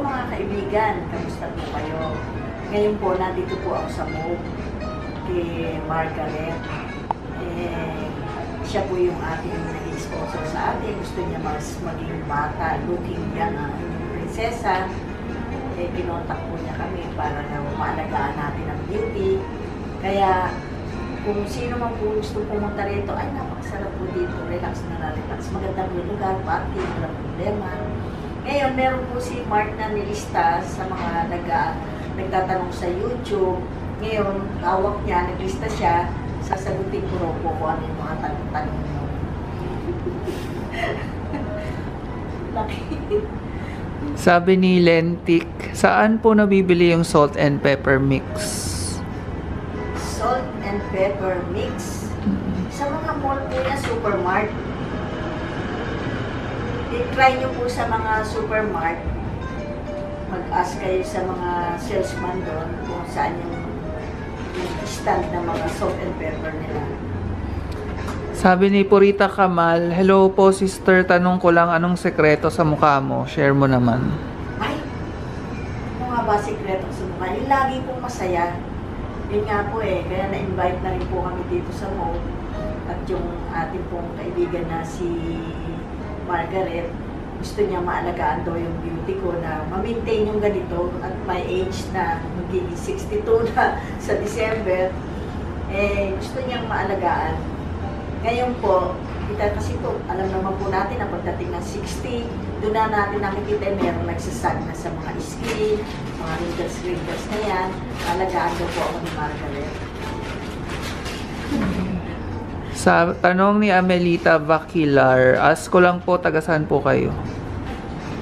mga kaibigan, kamusta po kayo? Ngayon po, nandito po ako sa MOOC kay Margaret. Eh, siya po yung ating naging sponsor sa atin. Gusto niya mas maging bata, looking young ang prinsesa. Eh, kinontak po niya kami para na maalagaan natin ang beauty. Kaya, kung sino man po gusto pumunta rito, ay napakasarap po dito, relax na relax. Maganda po yung lugar, parking, walang problema. Ngayon, meron po si Mark na nilista sa mga nag, nagtatanong sa YouTube. Ngayon, hawak niya, naglista siya, sasagutin ko raw po kung ano yung mga tanong-tanong. Laki. Sabi ni Lentik, saan po nabibili yung salt and pepper mix? Salt and pepper mix. Sa mga mall po yan, supermart. I-try nyo po sa mga supermart. Mag-ask kayo sa mga salesman doon kung saan yung, yung stand ng mga salt and pepper nila. Sabi ni Purita Kamal, Hello po sister, tanong ko lang anong sekreto sa mukha mo? Share mo naman. Ay, ano nga ba sikreto sa mukha? Yung lagi pong masaya. Yun nga po eh, kaya na-invite na rin po kami dito sa mall. At yung ating pong kaibigan na si Margaret, gusto niya maalagaan daw yung beauty ko na ma-maintain yung ganito at my age na magiging 62 na sa December. Eh, gusto niyang maalagaan. Ngayon po, kita kasi po, alam naman po natin na pagdating ng 60, doon na natin nakikita eh, merong nagsasag na sa mga skin, mga wrinkles, wrinkles na yan. Alagaan daw po ako ni Margaret. Sa tanong ni Amelita Vaquilar, ask ko lang po, tagasan po kayo.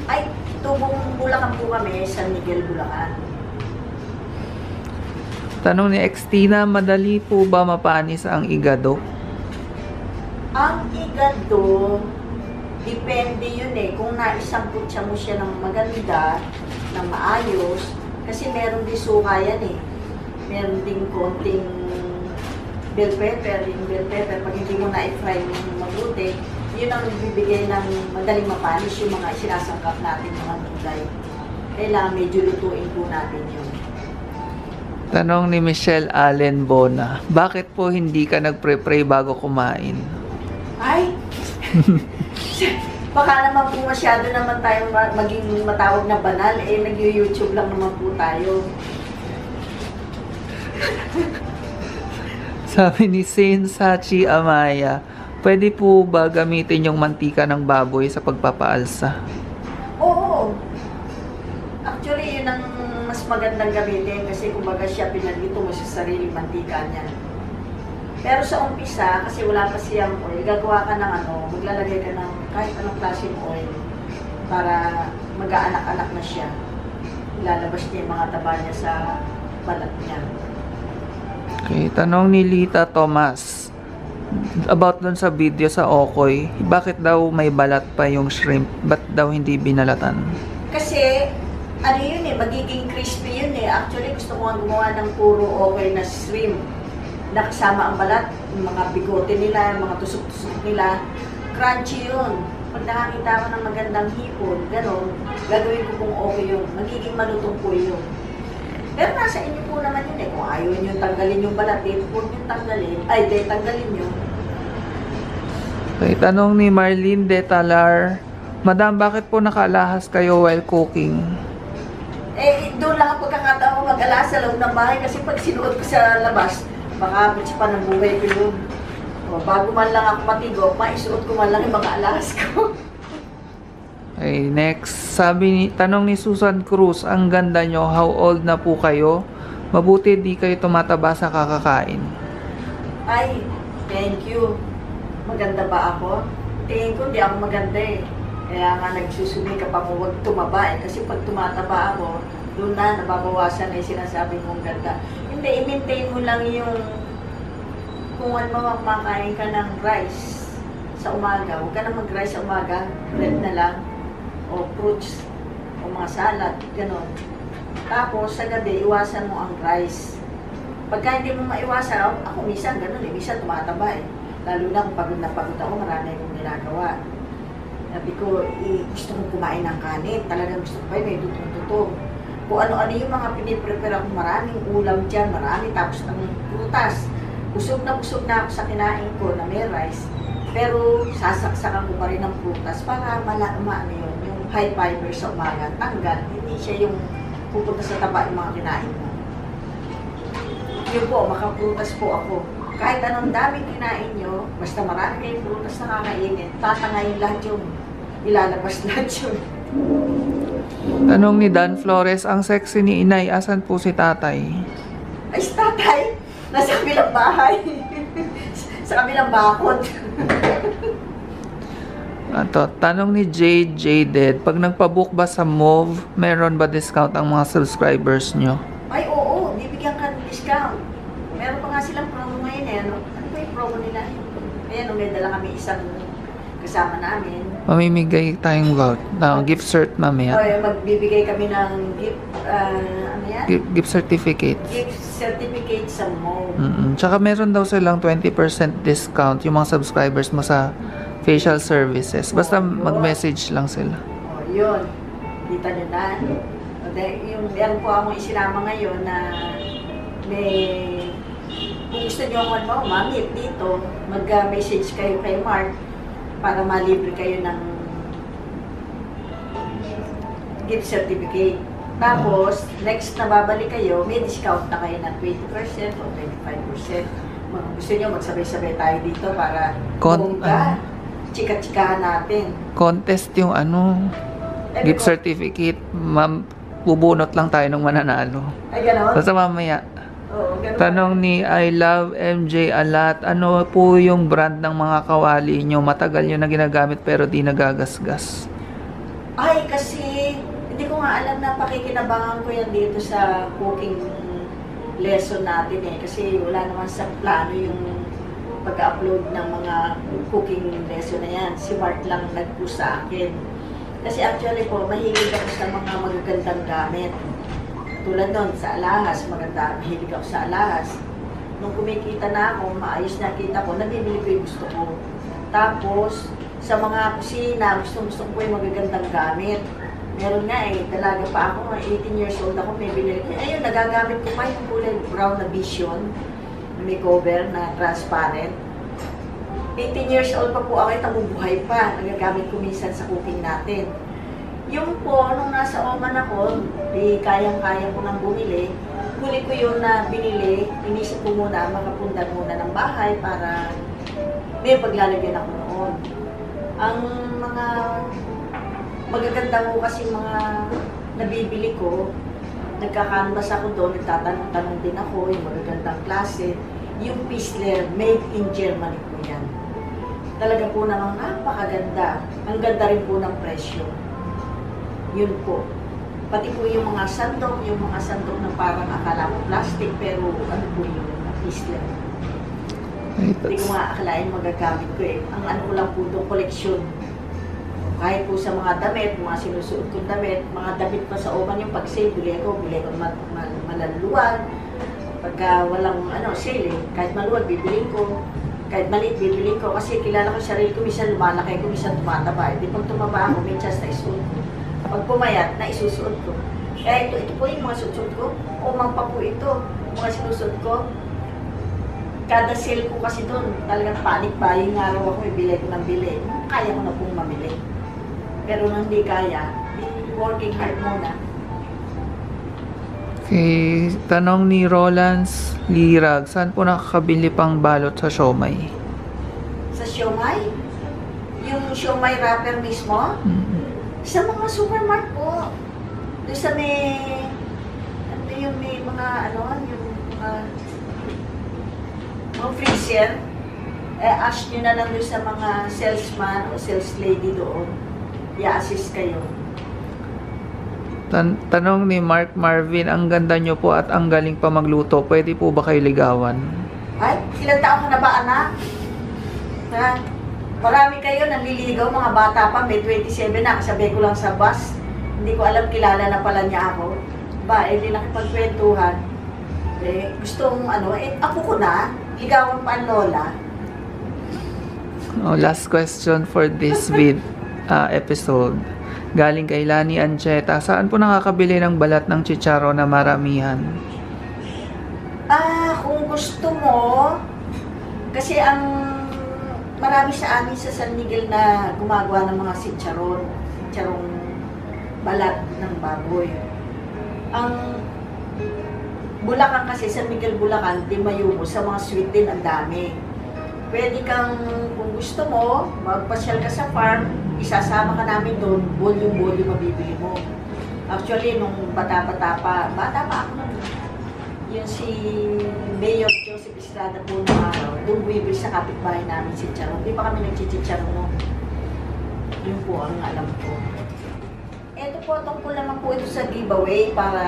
Ay, tubong Bulacan po kami, San Miguel, Bulacan. Tanong ni Extina, madali po ba mapanis ang igado? Ang igado, depende yun eh. Kung naisamputsa mo siya ng maganda, ng maayos, kasi meron din suka yan eh. Meron din konting bell pepper, yung bell pepper, pag hindi mo na-fry mo mabuti, yun ang bibigay ng madaling mapanis yung mga sinasangkap natin mga gulay. Kailangan medyo lutuin po natin yun. Tanong ni Michelle Allen Bona, bakit po hindi ka nagpre-pray bago kumain? Ay! Baka naman po masyado naman tayo ma- maging matawag na banal. Eh, nag-YouTube lang naman po tayo. Sabi ni Saint Sachi Amaya, pwede po ba gamitin yung mantika ng baboy sa pagpapaalsa? Oo. Actually, yun ang mas magandang gamitin kasi kumbaga siya pinagito mo sa sariling mantika niya. Pero sa umpisa, kasi wala pa siyang oil, gagawa ka ng ano, maglalagay ka ng kahit anong klaseng oil para mag-aanak-anak na siya. Ilalabas niya yung mga taba niya sa balat niya. Okay, tanong ni Lita Thomas, about dun sa video sa Okoy, bakit daw may balat pa yung shrimp? Ba't daw hindi binalatan? Kasi, ano yun eh, magiging crispy yun eh. Actually, gusto ko nga gumawa ng puro okay na shrimp. Nakasama ang balat, yung mga bigote nila, yung mga tusok-tusok nila. Crunchy yun. Pag nakakita ko ng magandang hipon, gano'n, gagawin ko kung okay yun. Magiging malutong po yun. Pero nasa inyo po naman yun eh. Kung ayaw nyo tanggalin yung balat, eh, huwag nyo tanggalin. Ay, de, tanggalin nyo. Okay, tanong ni Marlene De Talar, Madam, bakit po nakalahas kayo while cooking? Eh, doon lang ang pagkakataon ko mag-ala sa loob ng bahay kasi pag sinuot ko sa labas, baka pa ng buhay ko yun. O, bago man lang ako matigo, maisuot ko man lang yung mga alas ko. Okay, next. Sabi ni, tanong ni Susan Cruz, ang ganda nyo, how old na po kayo? Mabuti di kayo tumataba sa kakakain. Ay, thank you. Maganda ba ako? Tingin ko, di ako maganda eh. Kaya nga nagsusumikap ako, huwag tumaba eh. Kasi pag tumataba ako, doon na, nababawasan na yung sinasabi mong ganda. Hindi, i-maintain mo lang yung kung ano makain ka ng rice sa umaga, huwag ka na mag-rice sa umaga, bread na lang, o fruits, o mga salad, gano'n. Tapos, sa gabi, iwasan mo ang rice. Pagka hindi mo maiwasan, ako, ako minsan gano'n eh, minsan tumataba eh. Lalo na kung pagod na pagod ako, marami akong ginagawa. Sabi ko, eh, gusto kong kumain ng kanin. Talagang gusto ko pa may dutong-dutong. Kung ano-ano yung mga piniprepare ako, maraming ulam dyan, marami. Tapos ang prutas. Busog na busog na ako sa kinain ko na may rice. Pero sasaksakan ko pa rin ng prutas para mala, maano yun, high fiber sa umaga. Tanggal. Hindi siya yung pupunta sa taba yung mga kinain mo. Yun po, makaprutas po ako. Kahit anong daming kinain nyo, basta marami kayong prutas na kakainin, tatangayin lahat yung ilalabas lahat yun. Tanong ni Dan Flores, ang sexy ni inay, asan po si tatay? Ay, si tatay, nasa kabilang bahay. sa kabilang bakod. Ato, tanong ni Jade Jaded, pag nagpabook ba sa Move, meron ba discount ang mga subscribers nyo? Ay, oo, bibigyan ka ng discount. Meron pa nga silang promo ngayon eh. Ano, ano ba yung promo nila? Ayan, may dala kami isang kasama namin. Mamimigay tayong vote. No, gift cert O, mamaya. magbibigay kami ng gift, ah, ano yan? Gi- Gift certificate. Gift certificate sa mall. Mm Tsaka meron daw silang 20% discount yung mga subscribers mo sa facial services. Basta mag-message lang sila. O, yun. Kita nyo na. Yung meron po akong isinama ngayon na may kung gusto nyo ako ano, mamit dito, mag-message kayo kay Mark para malibre kayo ng gift certificate. Tapos, next na babalik kayo, may discount na kayo ng 20% o 25%. Mga gusto nyo, magsabay-sabay tayo dito para Kon- bongga. ah. Chika-chikahan natin. Contest yung ano, Ay, gift certificate. Ma'am, bubunot lang tayo ng mananalo. Ay, gano'n? Basta mamaya. Oo, ganun. Tanong ni I love MJ Alat, ano po yung brand ng mga kawali nyo? Matagal nyo na ginagamit pero di nagagasgas. Ay, kasi hindi ko nga alam na pakikinabangan ko yan dito sa cooking lesson natin eh. Kasi wala naman sa plano yung pag-upload ng mga cooking lesson na yan. Si Mark lang nag-push sa akin. Kasi actually po, mahilig ako sa mga magagandang gamit. Tulad nun, sa alahas, maganda, mahilig ako sa alahas. Nung kumikita na ako, maayos na kita ko, nabibili ko yung gusto ko. Tapos, sa mga kusina, gusto gusto ko yung magagandang gamit. Meron nga eh, dalaga pa ako, 18 years old ako, may binili ko. Ayun, nagagamit ko pa yung kulay brown na Vision, may cover na transparent. 18 years old pa po ako, ay tamubuhay pa. Nagagamit ko minsan sa cooking natin. Yung po, nung nasa Oman ako, di kayang-kaya ko nang bumili, huli ko yun na binili, inisip ko muna, makapundan muna ng bahay para may paglalagyan ako noon. Ang mga magaganda ko kasi mga nabibili ko, nagka-canvas ako doon, nagtatanong-tanong din ako, yung magagandang klase. Yung Pissler, made in Germany po yan. Talaga po namang napakaganda. Ang ganda rin po ng presyo. Yun po. Pati po yung mga sandok, yung mga sandok na parang akala mo plastic, pero ano po yun, Pissler. Hindi ko nga akalain magagamit ko eh. Ang ano ko lang po doon, koleksyon. Kahit po sa mga damit, mga sinusuot kong damit, mga damit pa sa oman yung pag-sale, bili ako, bili ako mal mal malaluwag. Pagka walang ano, sale eh, kahit maluwag, bibili ko. Kahit maliit, bibili ko. Kasi kilala ko sarili ko, minsan lumalaki ko, minsan tumataba. Hindi pag tumaba ako, minsan na isuot ko. Pag pumayat, na isusuot ko. Kaya ito, ito po yung mga suot ko. Umang pa po ito, mga sinusuot ko kada sale ko kasi doon, talagang panic buying nga raw ako, ibili ko ng bili. Kaya ko na pong mamili. Pero nang hindi kaya, di working hard muna. Okay, tanong ni Rolands Lirag, saan po nakakabili pang balot sa siomay? Sa siomay, yung siomay wrapper mismo, Mm. sa mga supermarket po. Doon sa may, ano yung may mga, ano, yung mga, mga freezer, eh, ask nyo na lang doon sa mga salesman o sales lady doon. I-assist kayo. Tan- tanong ni Mark Marvin, ang ganda nyo po at ang galing pa magluto. Pwede po ba kayo ligawan? Ay, ilang taon ka na ba, anak? Ha? Marami kayo nanliligaw, mga bata pa, may 27 na, kasabi ko lang sa bus. Hindi ko alam, kilala na pala niya ako. Ba, eh, di nakipagkwentuhan. Eh, gusto mong ano, eh, ako ko na, ligawan pa ang lola. Oh, last question for this vid. Ah, episode. Galing kay Lani Ancheta. Saan po nakakabili ng balat ng chicharo na maramihan? Ah, kung gusto mo, kasi ang marami sa amin sa San Miguel na gumagawa ng mga sitcharon, sitcharong balat ng baboy. Ang Bulacan kasi, San Miguel Bulacan, di mayumo, sa mga sweet din ang dami. Pwede kang, kung gusto mo, magpasyal ka sa farm, isasama ka namin doon, volume-volume mabibili mo. Actually, nung bata-bata pa, bata pa ako nun, yun si Mayor Joseph Estrada po nung araw, doon bumibili sa kapitbahay namin si Charon. Di pa kami nagchichicharon no? Yun po ang alam ko. Ito po, tungkol naman po ito sa giveaway para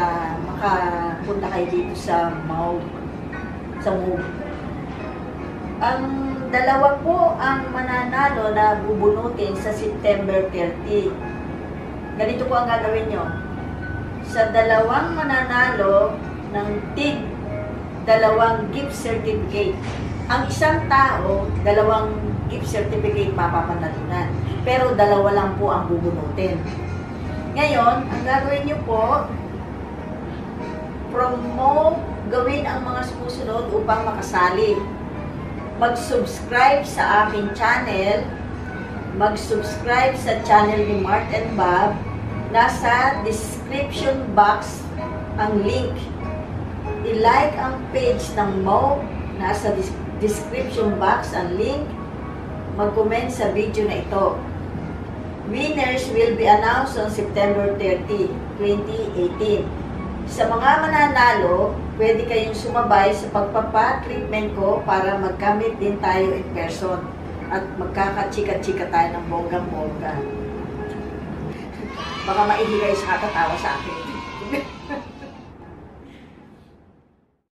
makapunta kayo dito sa MAU. Sa MAU. Ang dalawa po ang mananalo na bubunutin sa September 30. Ganito po ang gagawin nyo. Sa dalawang mananalo ng TIG, dalawang gift certificate. Ang isang tao, dalawang gift certificate mapapanalunan. Pero dalawa lang po ang bubunutin. Ngayon, ang gagawin nyo po, promote, gawin ang mga sumusunod upang makasali. Mag-subscribe sa aking channel, mag-subscribe sa channel ni Mart and Bob, nasa description box ang link. I-like ang page ng Mo, nasa description box ang link. Mag-comment sa video na ito. Winners will be announced on September 30, 2018. Sa mga mananalo, pwede kayong sumabay sa pagpapa-treatment ko para magkamit din tayo in person at magkakachika-chika tayo ng bonggang-bongga. Baka maihigay sa katatawa sa akin.